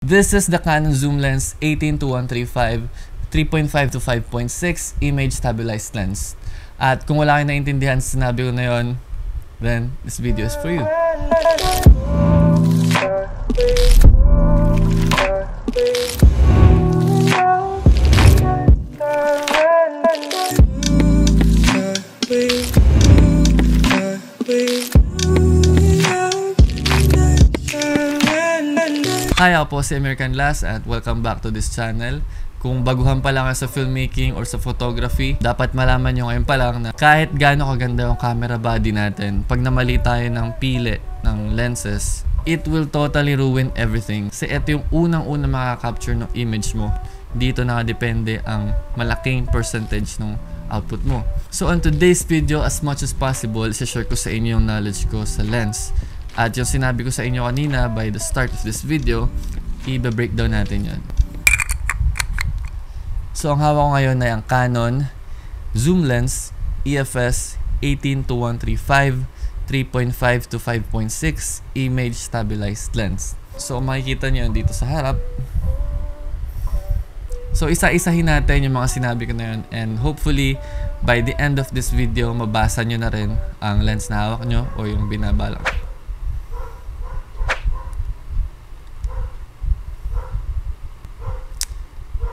This is the Canon zoom lens 18 to 135 3.5 to 5.6 image stabilized lens. At kung wala kayong naintindihan sinabi ko na yon, then this video is for you. Hi, ako po si American Last at welcome back to this channel. Kung baguhan pa lang sa filmmaking or sa photography, dapat malaman nyo ngayon pa lang na kahit gaano kaganda yung camera body natin, pag namali tayo ng pili ng lenses, it will totally ruin everything. Kasi ito yung unang-unang makaka-capture ng image mo. Dito nakadepende ang malaking percentage ng output mo. So on today's video, as much as possible, share ko sa inyo yung knowledge ko sa lens. At yung sinabi ko sa inyo kanina by the start of this video, i-breakdown natin yon. So ang hawak ko ngayon ay ang Canon zoom lens EFS 18 to 135 3.5 to 5.6 image stabilized lens. So makikita nyo dito sa harap. So isa-isahin natin yung mga sinabi ko na yun and hopefully by the end of this video mabasa nyo na rin ang lens na hawak nyo o yung binabalak.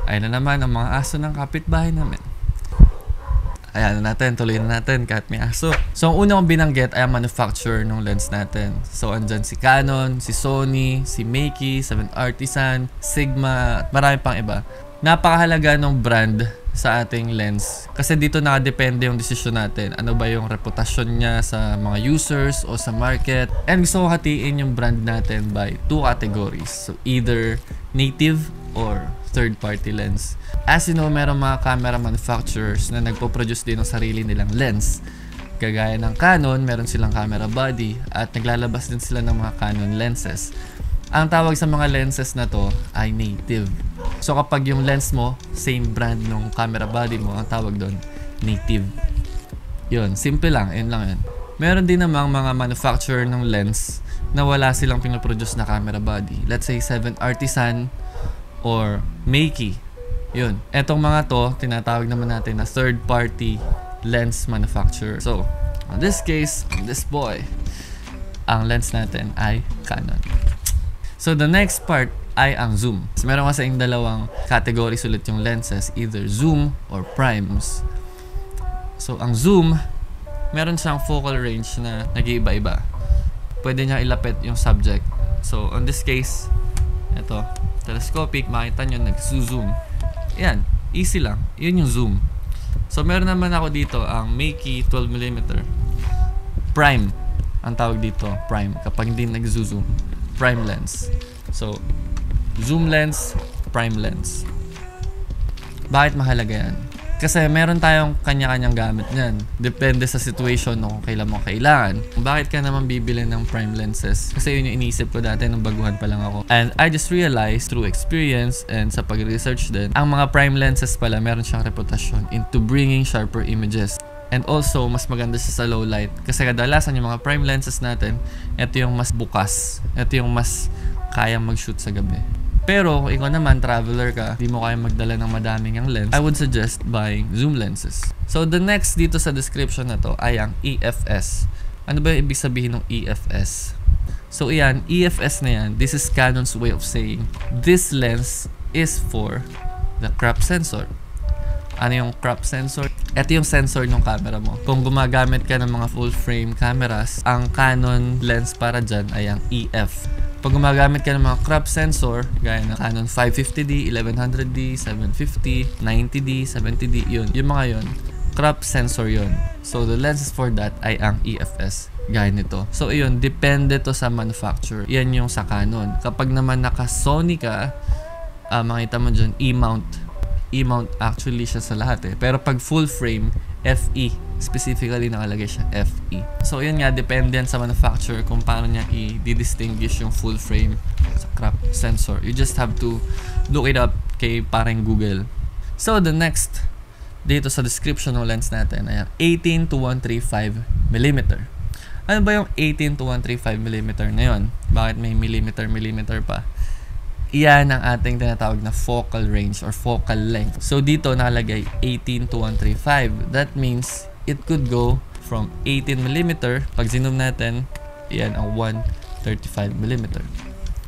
Ayan na naman ang mga aso ng kapitbahay namin. Ayan na natin, tuloy na natin kahit may aso. So, ang una kong binanggit ay ang manufacturer ng lens natin. So, andyan si Canon, si Sony, si Meiki, Seven Artisan, Sigma, at marami pang iba. Napakahalaga ng brand sa ating lens. Kasi dito nakadepende yung desisyon natin. Ano ba yung reputasyon niya sa mga users o sa market. And gusto ko hatiin yung brand natin by two categories. So either native or third party lens. As you know, meron mga camera manufacturers na nagpo-produce din ng sarili nilang lens. Kagaya ng Canon, meron silang camera body at naglalabas din sila ng mga Canon lenses. Ang tawag sa mga lenses na to ay native. So kapag yung lens mo, same brand ng camera body mo, ang tawag doon, native. Yun, simple lang, yun lang yun. Meron din namang mga manufacturer ng lens na wala silang pinoproduce na camera body. Let's say 7 Artisan or Meiki. Yun. Etong mga to, tinatawag naman natin na third party lens manufacturer. So, in this case, this boy, ang lens natin ay Canon. So the next part ay ang zoom. So, meron kasi yung dalawang categories ulit yung lenses, either zoom or primes. So ang zoom, meron siyang focal range na nag-iiba-iba. Pwede niya ilapit yung subject. So on this case, ito, telescopic, makita nyo nag-zoom. Yan, easy lang. Yun yung zoom. So meron naman ako dito ang Meiki 12mm. Prime, ang tawag dito, prime. Kapag hindi nag-zoom prime lens. So, zoom lens, prime lens. Bakit mahalaga yan? Kasi meron tayong kanya-kanyang gamit niyan. Depende sa situation no, kung kailan mo kailangan. Bakit ka naman bibili ng prime lenses? Kasi yun yung iniisip ko dati nung baguhan pa lang ako. And I just realized through experience and sa pag-research din, ang mga prime lenses pala meron siyang reputasyon into bringing sharper images. And also, mas maganda siya sa low light. Kasi kadalasan yung mga prime lenses natin, ito yung mas bukas. Ito yung mas kayang mag-shoot sa gabi. Pero ikaw naman, traveler ka, di mo kaya magdala ng madaming ang lens, I would suggest buying zoom lenses. So the next dito sa description na to ay ang EFS. Ano ba yung ibig sabihin ng EFS? So iyan, EFS na yan, this is Canon's way of saying, this lens is for the crop sensor. Ano yung crop sensor? Ito yung sensor ng camera mo. Kung gumagamit ka ng mga full frame cameras, ang Canon lens para dyan ay ang EF. Pag gumagamit ka ng mga crop sensor, gaya ng Canon 550D, 1100D, 750, 90D, 70D, yun. Yung mga yun, crop sensor yun. So, the lenses for that ay ang EFS gaya nito. So, yun, depende to sa manufacturer. Yan yung sa Canon. Kapag naman naka-Sony ka, uh, makita mo dyan, E-mount. E-mount actually siya sa lahat eh. Pero pag full frame, FE. Specifically nakalagay siya FE. So yun nga, depende yan sa manufacturer kung paano niya i-distinguish yung full frame sa crop sensor. You just have to look it up kay parang Google. So the next dito sa description ng lens natin ay 18 to 135 mm. Ano ba yung 18 to 135 mm na yun? Bakit may millimeter millimeter pa? Iyan ang ating tinatawag na focal range or focal length. So dito nakalagay 18 to 135. That means it could go from 18 mm. Pag zoom natin, iyan ang 135 mm.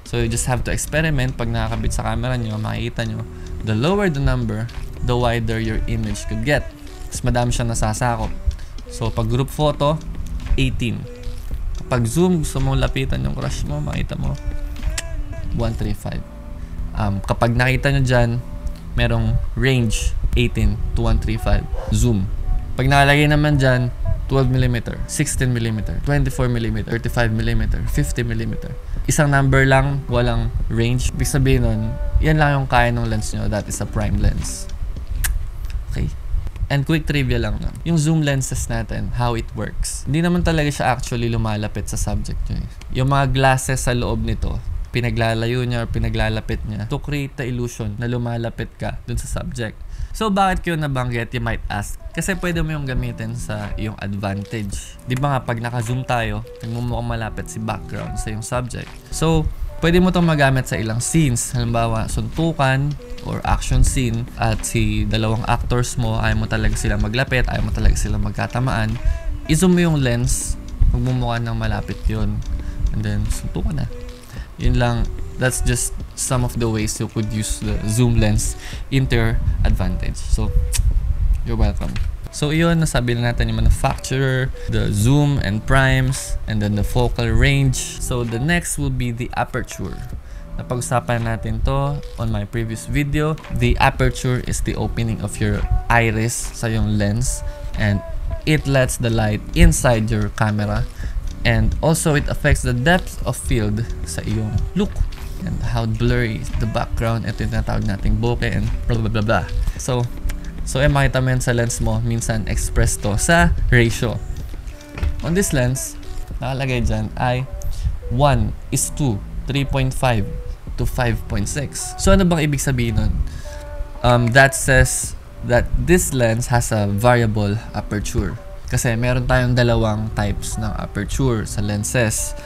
So you just have to experiment. Pag nakakabit sa camera nyo, makikita nyo, the lower the number, the wider your image could get. Mas madami siyang nasasakop. So pag group photo, 18. Kapag zoom, gusto mong lapitan yung crush mo, makita mo, 135. Um, kapag nakita nyo dyan, merong range 18 to 135. Zoom. Pag nakalagay naman dyan, 12mm, 16mm, 24mm, 35mm, 50mm. Isang number lang, walang range. Ibig sabihin nun, yan lang yung kaya ng lens nyo. That is a prime lens. Okay? And quick trivia lang na. Yung zoom lenses natin, how it works. Hindi naman talaga siya actually lumalapit sa subject nyo. Eh. Yung mga glasses sa loob nito, pinaglalayo niya or pinaglalapit niya to create the illusion na lumalapit ka dun sa subject. So, bakit ko nabanggit, you might ask? Kasi pwede mo yung gamitin sa yung advantage. Di ba nga, pag naka-zoom tayo, nagmumukhang malapit si background sa yung subject. So, pwede mo itong magamit sa ilang scenes. Halimbawa, suntukan, or action scene at si dalawang actors mo, ayaw mo talaga sila maglapit, ayaw mo talaga sila magkatamaan, i-zoom mo yung lens, magmumukha ng malapit yun. And then, sunto ka na. Yun lang, that's just some of the ways you could use the zoom lens into your advantage. So, you're welcome. So, yun, nasabi na natin yung manufacturer, the zoom and primes, and then the focal range. So, the next will be the aperture. Napag-usapan natin to on my previous video. The aperture is the opening of your iris sa yung lens and it lets the light inside your camera and also it affects the depth of field sa iyong look and how blurry the background ito yung tinatawag nating bokeh and blah blah blah blah so so eh makita mo yan sa lens mo minsan express to sa ratio on this lens nakalagay dyan ay 1 is 2 3.5 to 5.6. So ano bang ibig sabihin nun? Um, that says that this lens has a variable aperture. Kasi meron tayong dalawang types ng aperture sa lenses.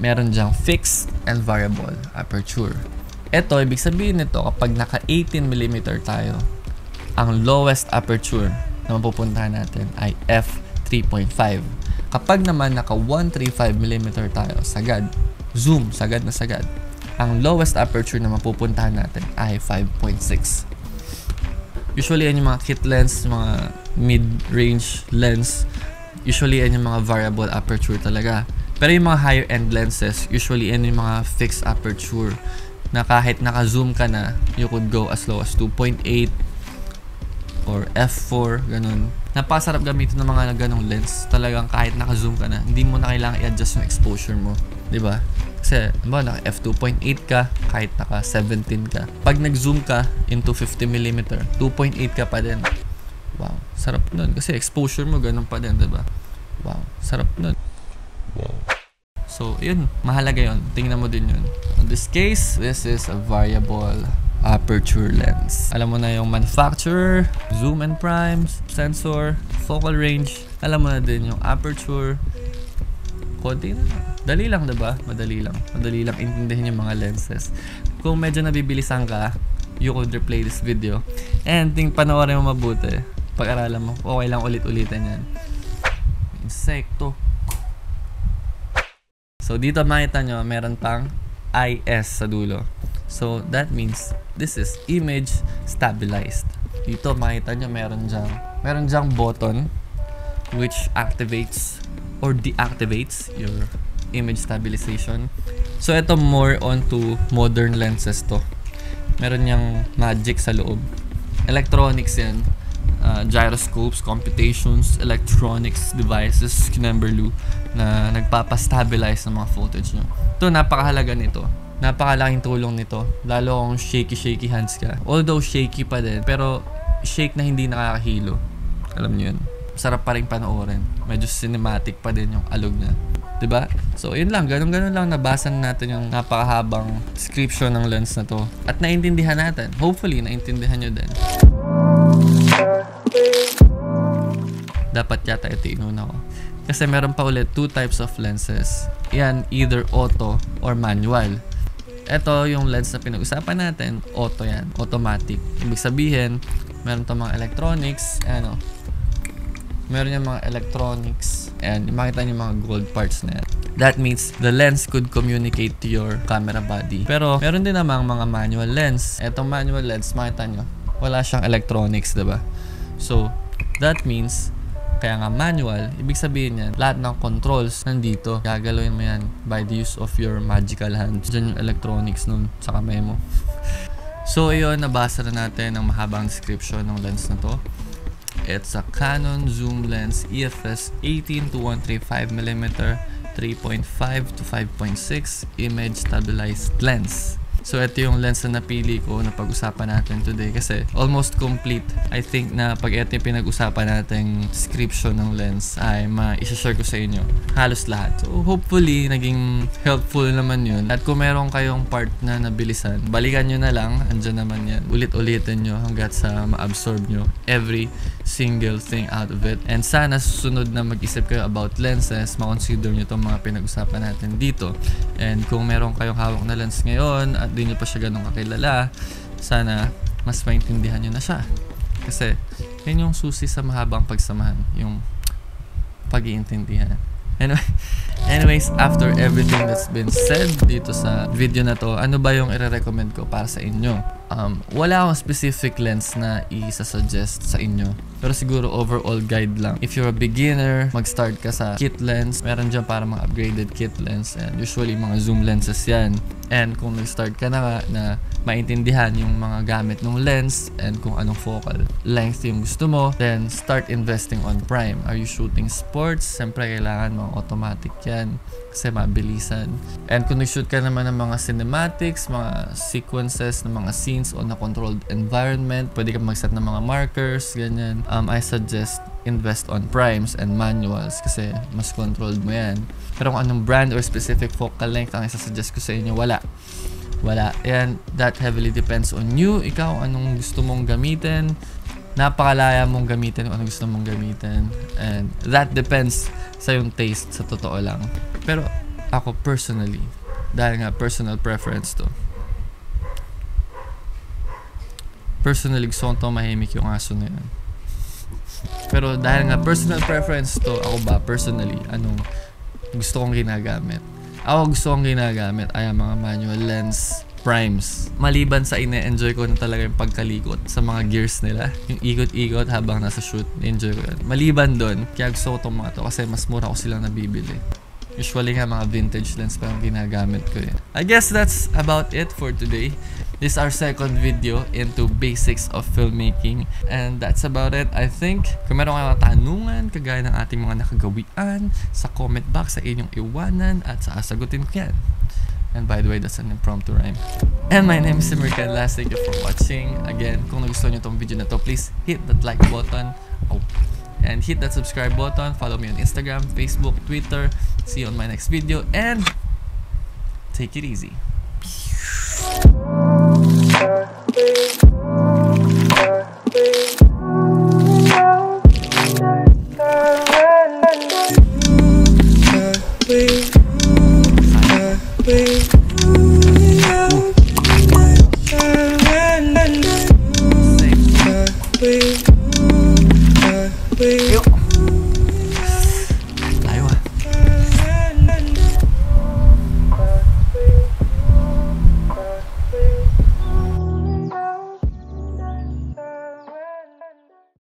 Meron dyang fixed and variable aperture. Ito, ibig sabihin nito kapag naka 18mm tayo, ang lowest aperture na mapupuntahan natin ay f3.5. Kapag naman naka 135mm tayo, sagad, zoom, sagad na sagad, ang lowest aperture na mapupuntahan natin ay 5.6. Usually, yan yung mga kit lens, mga mid-range lens. Usually, yan yung mga variable aperture talaga. Pero yung mga higher end lenses, usually yan yung mga fixed aperture na kahit naka-zoom ka na, you could go as low as 2.8 or f4, ganun. Napakasarap gamitin ng mga ganong lens. Talagang kahit naka-zoom ka na, hindi mo na kailangan i-adjust yung exposure mo. ba? Kasi, ba, naka f2.8 ka, kahit naka 17 ka. Pag nag-zoom ka into 50mm, 2.8 ka pa din. Wow, sarap nun. Kasi exposure mo ganun pa din, 'di ba? Wow, sarap nun. So, yun, mahalaga yun. Tingnan mo din yun. In this case, this is a variable aperture lens. Alam mo na yung manufacturer, zoom and primes, sensor, focal range. Alam mo na din yung aperture. Konti na Dali lang, diba? Madali lang. Madali lang intindihin yung mga lenses. Kung medyo nabibilisan ka, you could replay this video. And think panoorin mo mabuti. Pag-aralan mo, okay lang ulit-ulitan yan. Insekto. So, dito makita nyo, meron pang IS sa dulo. So, that means this is image stabilized. Dito makita nyo, meron dyang, meron dyang button which activates or deactivates your image stabilization. So, ito more on to modern lenses to. Meron niyang magic sa loob. Electronics yan uh, gyroscopes, computations, electronics devices, kinamberlu na nagpapastabilize ng mga footage nyo. Ito, napakahalaga nito. Napakalaking tulong nito. Lalo kung shaky-shaky hands ka. Although shaky pa din, pero shake na hindi nakakahilo. Alam nyo yun. Sarap pa rin panoorin. Medyo cinematic pa din yung alog na. 'di ba? So, yun lang, ganun-ganun lang nabasa natin yung napakahabang description ng lens na to. At naintindihan natin. Hopefully, naintindihan nyo din. Dapat yata ito inuna ko. Kasi meron pa ulit two types of lenses. Yan, either auto or manual. Ito, yung lens na pinag-usapan natin, auto yan. Automatic. Ibig sabihin, meron to mga electronics, ano, meron yung mga electronics, and makita niyo mga gold parts na yan. That means the lens could communicate to your camera body. Pero meron din namang mga manual lens. Etong manual lens, makita nyo, wala siyang electronics, 'di ba? So, that means kaya nga manual, ibig sabihin yan, lahat ng controls nandito. Gagalawin mo yan by the use of your magical hands. Diyan yung electronics nun sa kamay mo. so, yun, nabasa na natin ang mahabang description ng lens na to. It's a Canon zoom lens EFS 18 to 135mm 3.5 to 5.6 image stabilized lens. So ito yung lens na napili ko na pag-usapan natin today kasi almost complete. I think na pag ito yung pinag-usapan natin description ng lens ay ma-share ko sa inyo halos lahat. So hopefully naging helpful naman yun. At kung meron kayong part na nabilisan, balikan nyo na lang. Andyan naman yan. Ulit-ulitin nyo hanggat sa ma-absorb nyo every single thing out of it. And sana susunod na mag-isip kayo about lenses, ma-consider nyo itong mga pinag-usapan natin dito. And kung meron kayong hawak na lens ngayon at di nyo pa siya ganun kakilala, sana mas maintindihan nyo na siya. Kasi, yun yung susi sa mahabang pagsamahan, yung pag-iintindihan. Anyway, anyways, after everything that's been said dito sa video na to, ano ba yung i-recommend ko para sa inyo? Um, wala akong specific lens na i-suggest sa inyo. Pero siguro overall guide lang. If you're a beginner, mag-start ka sa kit lens. Meron dyan para mga upgraded kit lens. And usually mga zoom lenses yan. And kung nag-start ka na na maintindihan yung mga gamit ng lens and kung anong focal length yung gusto mo, then start investing on prime. Are you shooting sports? Siyempre, kailangan mga automatic yan kasi mabilisan. And kung nag-shoot ka naman ng mga cinematics, mga sequences ng mga scenes on a controlled environment, pwede ka mag-set ng mga markers, ganyan. Um, I suggest invest on primes and manuals kasi mas controlled mo yan. Pero kung anong brand or specific focal length ang isa-suggest ko sa inyo, wala wala. And that heavily depends on you. Ikaw, anong gusto mong gamitin. Napakalaya mong gamitin kung anong gusto mong gamitin. And that depends sa yung taste, sa totoo lang. Pero ako personally, dahil nga personal preference to, personally gusto kong tumahimik yung aso na yun. Pero dahil nga personal preference to, ako ba personally, anong gusto kong ginagamit. Ako gusto kong ginagamit ay ang mga manual lens primes. Maliban sa ine-enjoy ko na talaga yung pagkalikot sa mga gears nila. Yung ikot-ikot habang nasa shoot, enjoy ko yun. Maliban doon, kaya gusto ko itong mga to kasi mas mura ko silang nabibili. Usually nga mga vintage lens pa yung ginagamit ko yun. I guess that's about it for today. This is our second video into basics of filmmaking. And that's about it, I think. Kung meron kayong tanungan, kagaya ng ating mga nakagawian, sa comment box sa inyong iwanan at sasagutin ko yan. And by the way, that's an impromptu rhyme. And my name is American Last. Thank you for watching. Again, kung nagustuhan nyo itong video na to, please hit that like button. Oh. And hit that subscribe button. Follow me on Instagram, Facebook, Twitter. See you on my next video. And take it easy. Bye.